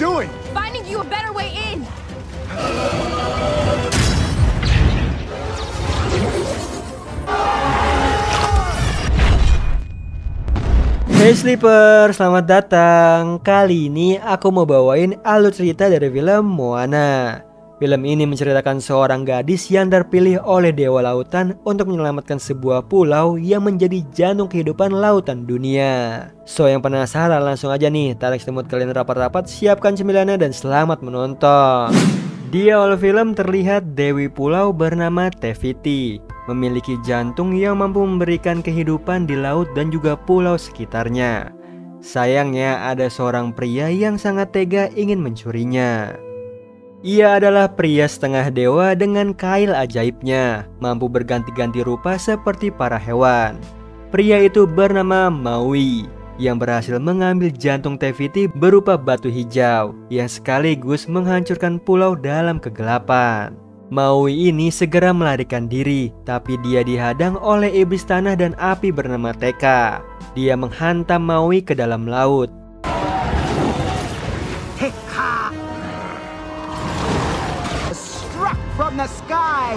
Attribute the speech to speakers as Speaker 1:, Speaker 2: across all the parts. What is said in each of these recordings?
Speaker 1: doing?
Speaker 2: Finding you a better way in!
Speaker 3: Hey Sleeper, selamat datang. Kali ini aku mau bawain alur cerita dari film Moana. Film ini menceritakan seorang gadis yang terpilih oleh Dewa Lautan untuk menyelamatkan sebuah pulau yang menjadi jantung kehidupan lautan dunia. So yang penasaran langsung aja nih, tarik semut kalian rapat-rapat, siapkan cemilannya dan selamat menonton. Di awal film terlihat Dewi Pulau bernama Teviti memiliki jantung yang mampu memberikan kehidupan di laut dan juga pulau sekitarnya. Sayangnya ada seorang pria yang sangat tega ingin mencurinya. Ia adalah pria setengah dewa dengan kail ajaibnya, mampu berganti-ganti rupa seperti para hewan. Pria itu bernama Maui, yang berhasil mengambil jantung Teviti berupa batu hijau, yang sekaligus menghancurkan pulau dalam kegelapan. Maui ini segera melarikan diri, tapi dia dihadang oleh iblis tanah dan api bernama Teka. Dia menghantam Maui ke dalam laut,
Speaker 1: Struck from the sky!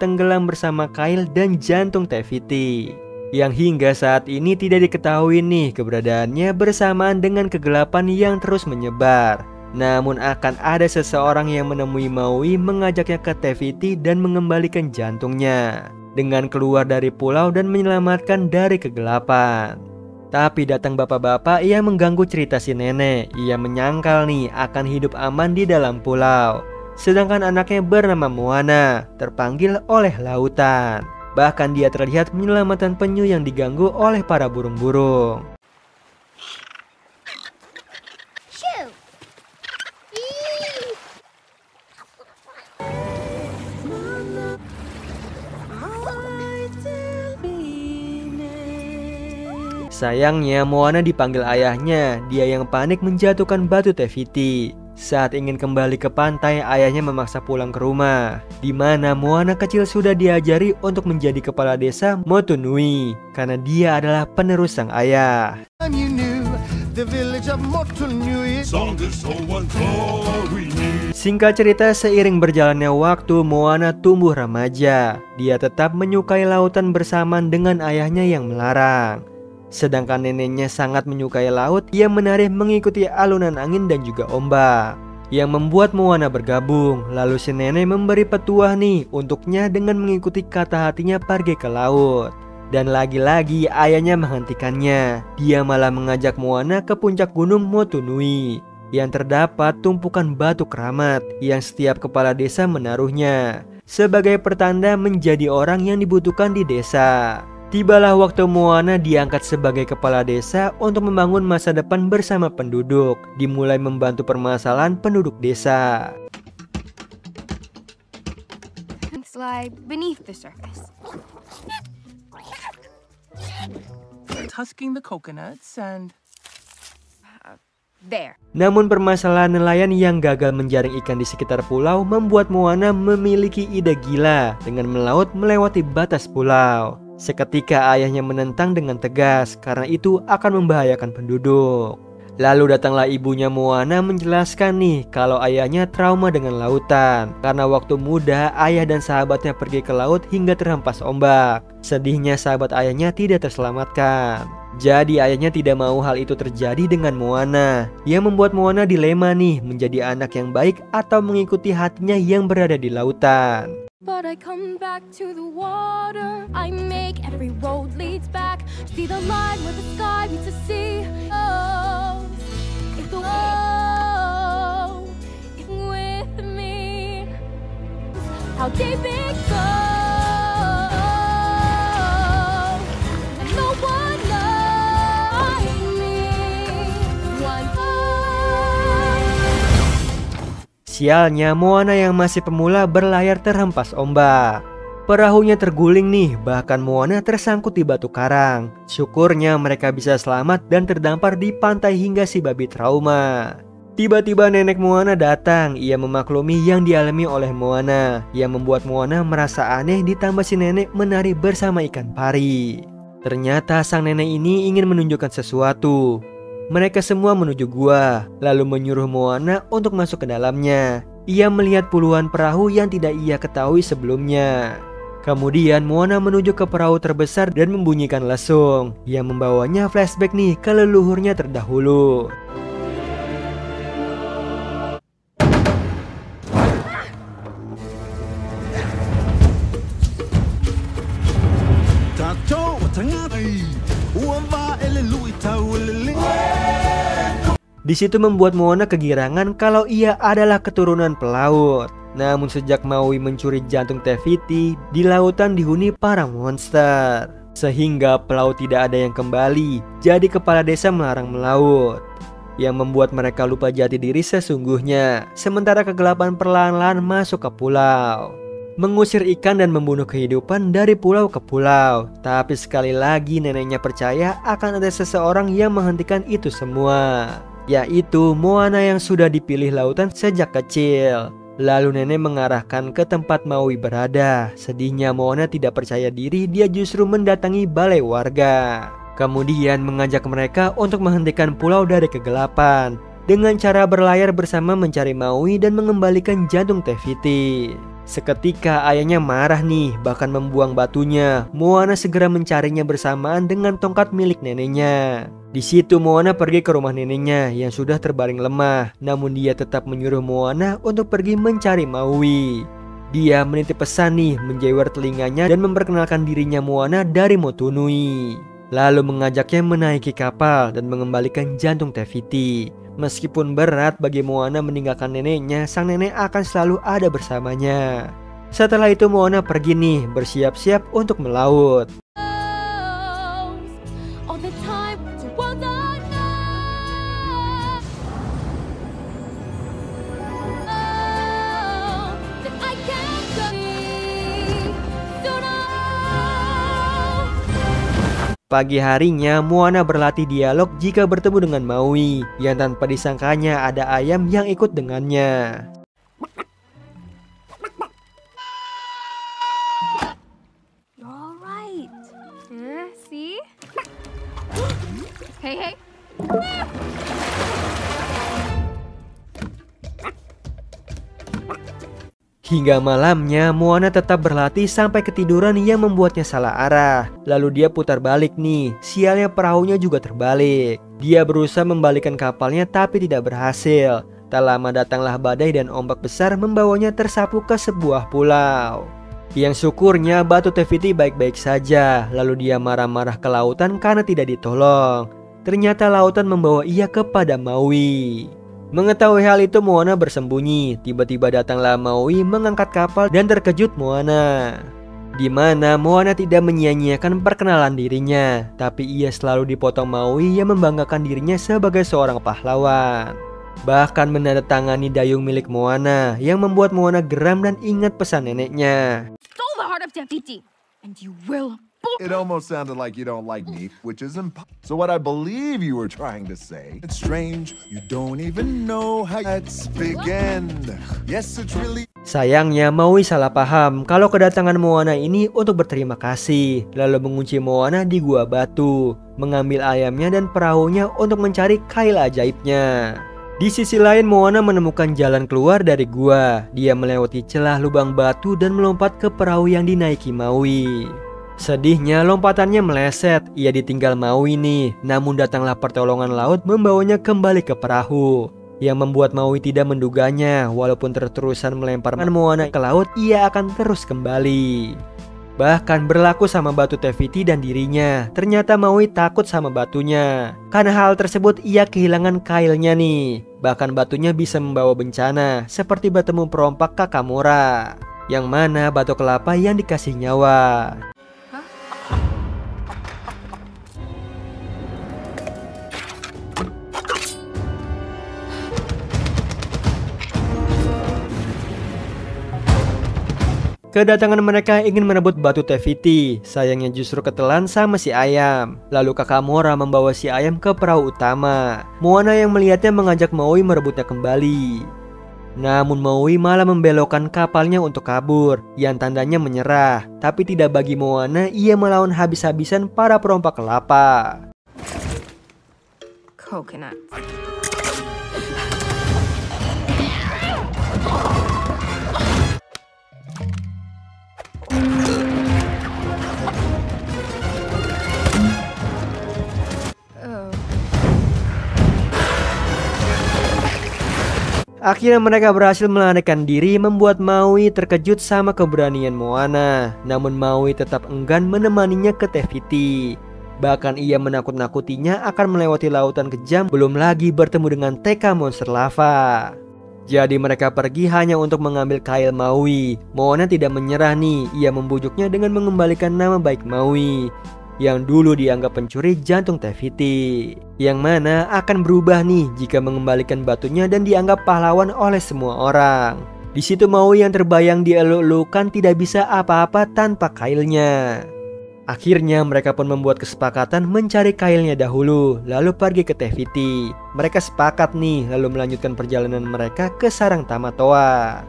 Speaker 3: tenggelam bersama Kyle dan jantung Teviti yang hingga saat ini tidak diketahui nih keberadaannya bersamaan dengan kegelapan yang terus menyebar. Namun akan ada seseorang yang menemui Maui mengajaknya ke Teviti dan mengembalikan jantungnya dengan keluar dari pulau dan menyelamatkan dari kegelapan. Tapi datang bapak-bapak yang mengganggu cerita si nenek. Ia menyangkal nih akan hidup aman di dalam pulau. Sedangkan anaknya bernama Moana terpanggil oleh lautan. Bahkan dia terlihat menyelamatkan penyu yang diganggu oleh para burung-burung. Sayangnya Moana dipanggil ayahnya. Dia yang panik menjatuhkan batu Teviti. Saat ingin kembali ke pantai, ayahnya memaksa pulang ke rumah. Di mana Moana kecil sudah diajari untuk menjadi kepala desa Motunui karena dia adalah penerus sang ayah. Singkat cerita, seiring berjalannya waktu, Moana tumbuh remaja. Dia tetap menyukai lautan bersamaan dengan ayahnya yang melarang. Sedangkan neneknya sangat menyukai laut, ia menari mengikuti alunan angin dan juga ombak. Yang membuat Moana bergabung, lalu si nenek memberi petuah nih untuknya dengan mengikuti kata hatinya pergi ke laut. Dan lagi-lagi ayahnya menghentikannya. Dia malah mengajak Moana ke puncak gunung Motunui yang terdapat tumpukan batu keramat yang setiap kepala desa menaruhnya sebagai pertanda menjadi orang yang dibutuhkan di desa. Tibalah waktu Moana diangkat sebagai kepala desa untuk membangun masa depan bersama penduduk, dimulai membantu permasalahan penduduk desa.
Speaker 2: It's like beneath the surface.
Speaker 4: Tusking the coconuts and
Speaker 2: There.
Speaker 3: Namun permasalahan nelayan yang gagal menjaring ikan di sekitar pulau membuat Moana memiliki ide gila dengan melaut melewati batas pulau. Seketika ayahnya menentang dengan tegas karena itu akan membahayakan penduduk. Lalu datanglah ibunya Moana menjelaskan nih kalau ayahnya trauma dengan lautan karena waktu muda ayah dan sahabatnya pergi ke laut hingga terhempas ombak. Sedihnya sahabat ayahnya tidak terselamatkan. Jadi ayahnya tidak mau hal itu terjadi dengan Moana Yang membuat Moana dilema nih menjadi anak yang baik atau mengikuti hatinya yang berada di lautan
Speaker 2: But I come back to the water. I make every road leads back. See the line where the sky meets the sea. Oh, if the oh, with me, how deep it goes.
Speaker 3: Sialnya Moana yang masih pemula berlayar terhempas ombak Perahunya terguling nih, bahkan Moana tersangkut di batu karang. Syukurnya mereka bisa selamat dan terdampar di pantai hingga si babi trauma. Tiba-tiba nenek Moana datang, ia memaklumi yang dialami oleh Moana, yang membuat Moana merasa aneh ditambah si nenek menari bersama ikan pari. Ternyata sang nenek ini ingin menunjukkan sesuatu. Mereka semua menuju gua, lalu menyuruh Moana untuk masuk ke dalamnya. Ia melihat puluhan perahu yang tidak ia ketahui sebelumnya. Kemudian Moana menuju ke perahu terbesar dan membunyikan lesung yang membawanya flashback nih ke leluhurnya terdahulu. Di situ membuat Moana kegirangan kalau ia adalah keturunan pelaut. Namun sejak Maui mencuri jantung Teviti, di lautan dihuni para monster. Sehingga pelaut tidak ada yang kembali, jadi kepala desa melarang melaut. Yang membuat mereka lupa jati diri sesungguhnya, sementara kegelapan perlahan-lahan masuk ke pulau. Mengusir ikan dan membunuh kehidupan dari pulau ke pulau. Tapi sekali lagi neneknya percaya akan ada seseorang yang menghentikan itu semua yaitu Moana yang sudah dipilih lautan sejak kecil. Lalu nenek mengarahkan ke tempat Maui berada. Sedihnya Moana tidak percaya diri, dia justru mendatangi balai warga. Kemudian mengajak mereka untuk menghentikan pulau dari kegelapan dengan cara berlayar bersama mencari Maui dan mengembalikan jantung Teviti. Seketika ayahnya marah nih, bahkan membuang batunya. Moana segera mencarinya bersamaan dengan tongkat milik neneknya. Di situ Moana pergi ke rumah neneknya yang sudah terbaring lemah, namun dia tetap menyuruh Moana untuk pergi mencari Maui. Dia menitip pesan nih, menjewer telinganya dan memperkenalkan dirinya Moana dari Motunui. Lalu mengajaknya menaiki kapal dan mengembalikan jantung Teviti. Meskipun berat bagi Moana meninggalkan neneknya, sang nenek akan selalu ada bersamanya. Setelah itu Moana pergi nih, bersiap-siap untuk melaut. Pagi harinya, Moana berlatih dialog jika bertemu dengan Maui, yang tanpa disangkanya ada ayam yang ikut dengannya.
Speaker 2: Hey, hey.
Speaker 3: Hingga malamnya, Moana tetap berlatih sampai ketiduran yang membuatnya salah arah. Lalu dia putar balik nih, sialnya perahunya juga terbalik. Dia berusaha membalikan kapalnya tapi tidak berhasil. Tak lama datanglah badai dan ombak besar membawanya tersapu ke sebuah pulau. Yang syukurnya batu Teviti baik-baik saja, lalu dia marah-marah ke lautan karena tidak ditolong. Ternyata lautan membawa ia kepada Maui. Mengetahui hal itu Moana bersembunyi. Tiba-tiba datanglah Maui mengangkat kapal dan terkejut Moana. Di mana Moana tidak menyia-nyiakan perkenalan dirinya, tapi ia selalu dipotong Maui yang membanggakan dirinya sebagai seorang pahlawan. Bahkan menandatangani dayung milik Moana yang membuat Moana geram dan ingat pesan neneknya.
Speaker 2: Stole the heart of and you will
Speaker 5: It almost sounded like you don't like me, which is impossible. So what I believe you were trying to say, it's strange, you don't even know how it's began. Yes, it's really...
Speaker 3: Sayangnya Maui salah paham kalau kedatangan Moana ini untuk berterima kasih, lalu mengunci Moana di gua batu, mengambil ayamnya dan perahunya untuk mencari kail ajaibnya. Di sisi lain Moana menemukan jalan keluar dari gua. Dia melewati celah lubang batu dan melompat ke perahu yang dinaiki Maui. Sedihnya lompatannya meleset, ia ditinggal Maui nih. Namun datanglah pertolongan laut membawanya kembali ke perahu. Yang membuat Maui tidak menduganya, walaupun terus-terusan melempar Moana ke laut, ia akan terus kembali. Bahkan berlaku sama batu Teviti dan dirinya. Ternyata Maui takut sama batunya. Karena hal tersebut ia kehilangan kailnya nih. Bahkan batunya bisa membawa bencana, seperti bertemu perompak Kakamura. Yang mana batu kelapa yang dikasih nyawa. Kedatangan mereka ingin merebut batu Teviti, sayangnya justru ketelan sama si ayam. Lalu kakak Mora membawa si ayam ke perahu utama. Moana yang melihatnya mengajak Maui merebutnya kembali. Namun Maui malah membelokkan kapalnya untuk kabur, yang tandanya menyerah. Tapi tidak bagi Moana, ia melawan habis-habisan para perompak kelapa.
Speaker 6: Coconut.
Speaker 3: Akhirnya mereka berhasil melarikan diri membuat Maui terkejut sama keberanian Moana. Namun Maui tetap enggan menemaninya ke Teviti. Bahkan ia menakut-nakutinya akan melewati lautan kejam belum lagi bertemu dengan TK monster lava. Jadi mereka pergi hanya untuk mengambil kail Maui. Moana tidak menyerah nih, ia membujuknya dengan mengembalikan nama baik Maui yang dulu dianggap pencuri jantung Teviti. Yang mana akan berubah nih jika mengembalikan batunya dan dianggap pahlawan oleh semua orang. Di situ Maui yang terbayang dieluk-elukan tidak bisa apa-apa tanpa kailnya. Akhirnya mereka pun membuat kesepakatan mencari kailnya dahulu, lalu pergi ke Teviti. Mereka sepakat nih, lalu melanjutkan perjalanan mereka ke sarang Tamatoa.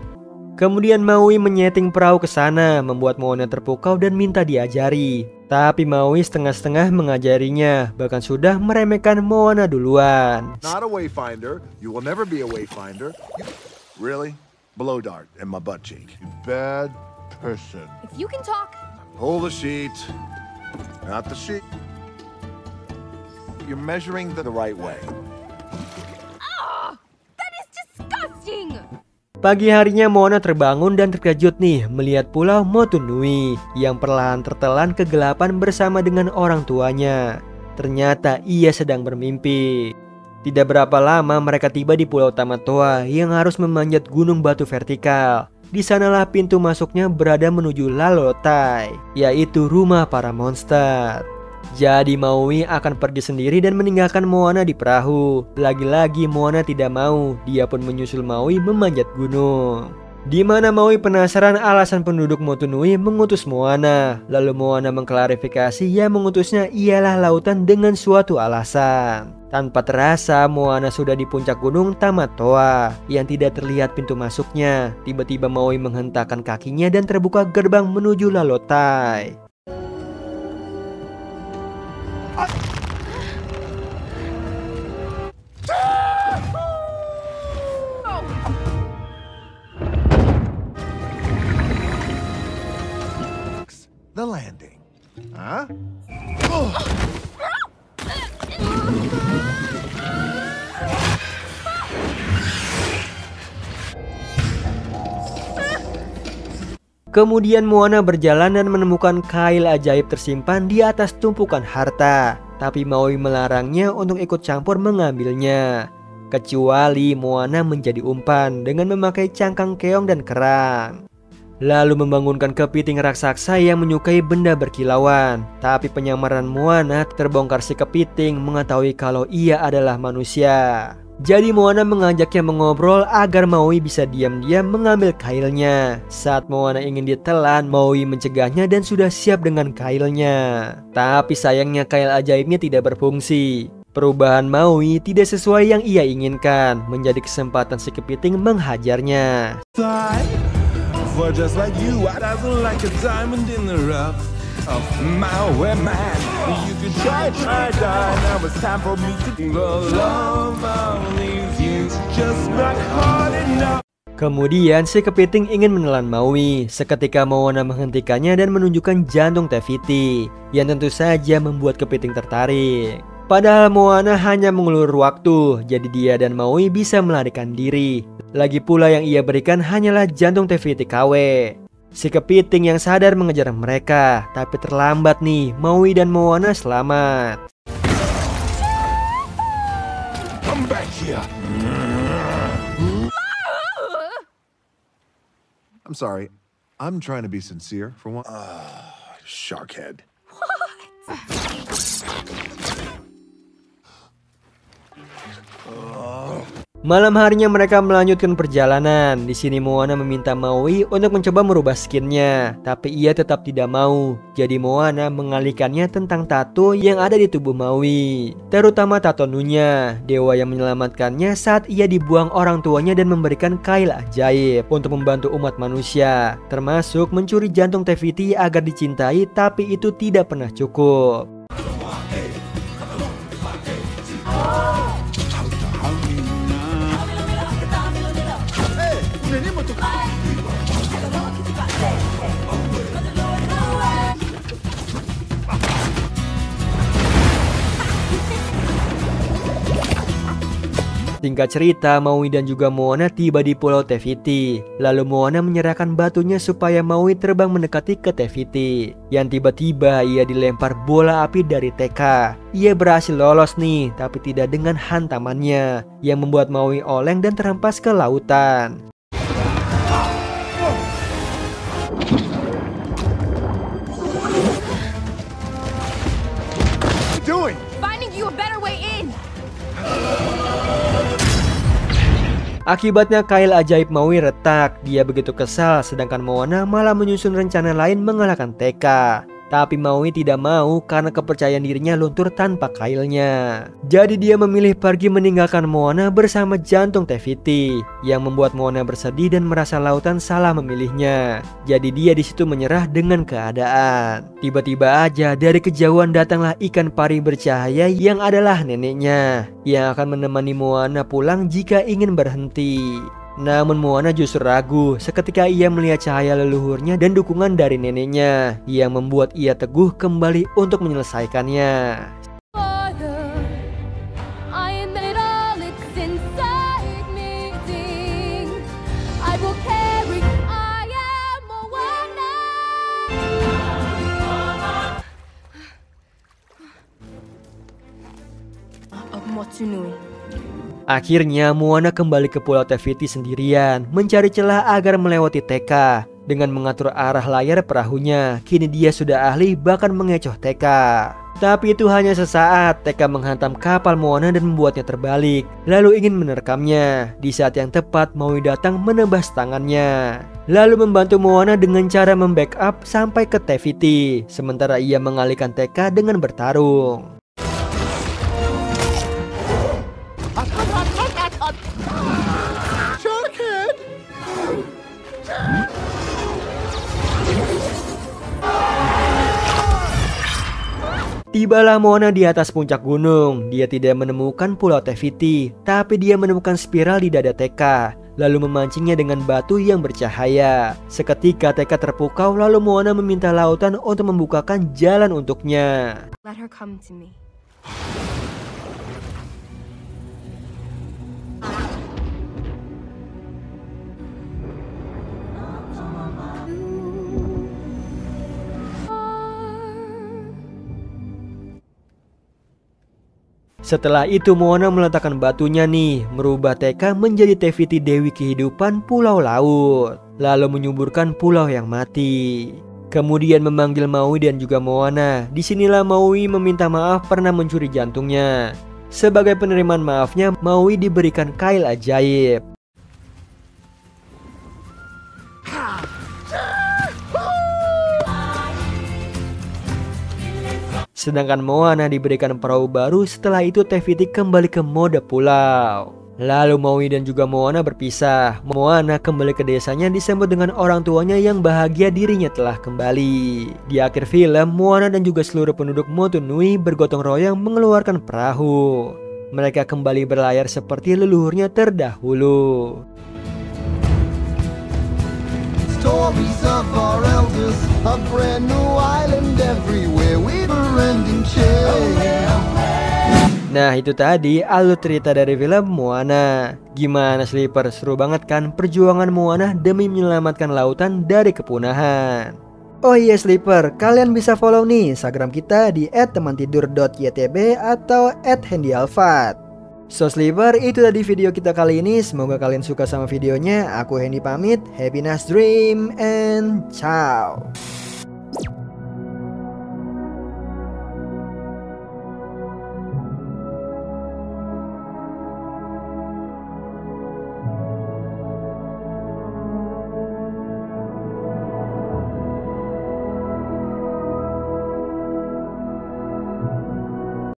Speaker 3: Kemudian Maui menyeting perahu ke sana, membuat Moana terpukau dan minta diajari. Tapi Maui setengah-setengah mengajarinya, bahkan sudah meremehkan Moana duluan.
Speaker 5: Not a wayfinder. You will never be a wayfinder. You... Really? Blow dart in my butt cheek. You bad person.
Speaker 2: If you can talk,
Speaker 5: Pull the sheet. Not the sheet. You're measuring the, the right way.
Speaker 2: that is disgusting!
Speaker 3: Pagi harinya Moana terbangun dan terkejut nih melihat pulau Motunui yang perlahan tertelan kegelapan bersama dengan orang tuanya. Ternyata ia sedang bermimpi. Tidak berapa lama mereka tiba di Pulau Tamatoa yang harus memanjat gunung batu vertikal. Di sanalah pintu masuknya berada menuju Lalotai, yaitu rumah para monster. Jadi Maui akan pergi sendiri dan meninggalkan Moana di perahu. Lagi-lagi Moana tidak mau, dia pun menyusul Maui memanjat gunung. Di mana Maui penasaran alasan penduduk Motunui mengutus Moana. Lalu Moana mengklarifikasi yang mengutusnya ialah lautan dengan suatu alasan. Tanpa terasa Moana sudah di puncak gunung Tamatoa yang tidak terlihat pintu masuknya. Tiba-tiba Maui menghentakkan kakinya dan terbuka gerbang menuju Lalotai.
Speaker 5: The
Speaker 3: Kemudian Moana berjalan dan menemukan kail ajaib tersimpan di atas tumpukan harta. Tapi Maui melarangnya untuk ikut campur mengambilnya. Kecuali Moana menjadi umpan dengan memakai cangkang keong dan kerang. Lalu membangunkan kepiting raksasa yang menyukai benda berkilauan. Tapi penyamaran Moana terbongkar si kepiting mengetahui kalau ia adalah manusia. Jadi Moana mengajaknya mengobrol agar Maui bisa diam-diam mengambil kailnya. Saat Moana ingin ditelan, Maui mencegahnya dan sudah siap dengan kailnya. Tapi sayangnya kail ajaibnya tidak berfungsi. Perubahan Maui tidak sesuai yang ia inginkan, menjadi kesempatan si kepiting menghajarnya.
Speaker 7: For just like you, I dazzle like a diamond in the rough of my way, man. You could try, try, die. Now it's time for me to the love only you just not hard enough.
Speaker 3: Kemudian si kepiting ingin menelan Maui. Seketika Moana menghentikannya dan menunjukkan jantung Teviti, yang tentu saja membuat kepiting tertarik. Padahal Moana hanya mengulur waktu, jadi dia dan Maui bisa melarikan diri. Lagi pula yang ia berikan hanyalah jantung Teviti KW. Si kepiting yang sadar mengejar mereka, tapi terlambat nih, Maui dan Moana selamat.
Speaker 7: Come back here.
Speaker 5: I'm sorry. I'm trying to be sincere for one. Ah, sharkhead.
Speaker 3: Malam harinya mereka melanjutkan perjalanan. Di sini Moana meminta Maui untuk mencoba merubah skinnya, tapi ia tetap tidak mau. Jadi Moana mengalihkannya tentang tato yang ada di tubuh Maui, terutama tato Nunya, dewa yang menyelamatkannya saat ia dibuang orang tuanya dan memberikan kail ajaib untuk membantu umat manusia, termasuk mencuri jantung Teviti agar dicintai, tapi itu tidak pernah cukup. Singkat cerita, Maui dan juga Moana tiba di Pulau Teviti. Lalu Moana menyerahkan batunya supaya Maui terbang mendekati ke Teviti. Yang tiba-tiba ia dilempar bola api dari Teka. Ia berhasil lolos nih, tapi tidak dengan hantamannya, yang membuat Maui oleng dan terhempas ke lautan. Akibatnya kail ajaib Maui retak. Dia begitu kesal, sedangkan Moana malah menyusun rencana lain mengalahkan Teka. Tapi Maui tidak mau karena kepercayaan dirinya luntur tanpa kailnya. Jadi dia memilih pergi meninggalkan Moana bersama jantung Teviti yang membuat Moana bersedih dan merasa lautan salah memilihnya. Jadi dia di situ menyerah dengan keadaan. Tiba-tiba aja dari kejauhan datanglah ikan pari bercahaya yang adalah neneknya yang akan menemani Moana pulang jika ingin berhenti. Namun Moana justru ragu seketika ia melihat cahaya leluhurnya dan dukungan dari neneknya yang membuat ia teguh kembali untuk menyelesaikannya.
Speaker 2: Father,
Speaker 3: Akhirnya Moana kembali ke Pulau Teviti sendirian mencari celah agar melewati Teka. Dengan mengatur arah layar perahunya, kini dia sudah ahli bahkan mengecoh Teka. Tapi itu hanya sesaat, Teka menghantam kapal Moana dan membuatnya terbalik, lalu ingin menerkamnya. Di saat yang tepat, Maui datang menebas tangannya. Lalu membantu Moana dengan cara membackup sampai ke Teviti, sementara ia mengalihkan Teka dengan bertarung. Tibalah Moana di atas puncak gunung. Dia tidak menemukan Pulau Teviti, tapi dia menemukan spiral di dada Teka, lalu memancingnya dengan batu yang bercahaya. Seketika Teka terpukau, lalu Moana meminta lautan untuk membukakan jalan untuknya.
Speaker 6: Let her come to me.
Speaker 3: Setelah itu Moana meletakkan batunya nih, merubah Teka menjadi Teviti Dewi Kehidupan Pulau Laut, lalu menyuburkan pulau yang mati. Kemudian memanggil Maui dan juga Moana. Di sinilah Maui meminta maaf pernah mencuri jantungnya. Sebagai penerimaan maafnya, Maui diberikan kail ajaib. Sedangkan Moana diberikan perahu baru setelah itu Teviti kembali ke mode pulau. Lalu Maui dan juga Moana berpisah. Moana kembali ke desanya disambut dengan orang tuanya yang bahagia dirinya telah kembali. Di akhir film, Moana dan juga seluruh penduduk Motunui bergotong royong mengeluarkan perahu. Mereka kembali berlayar seperti leluhurnya terdahulu.
Speaker 1: Stories of our elders, a brand new island everywhere. We were ending.
Speaker 3: Nah itu tadi alur cerita dari film Moana Gimana Sleeper? Seru banget kan perjuangan Moana demi menyelamatkan lautan dari kepunahan Oh iya Sleeper, kalian bisa follow nih Instagram kita di @temantidur.ytb atau @handyalfat. So Sleeper, itu tadi video kita kali ini. Semoga kalian suka sama videonya. Aku Hendy pamit. Happy nice dream and ciao.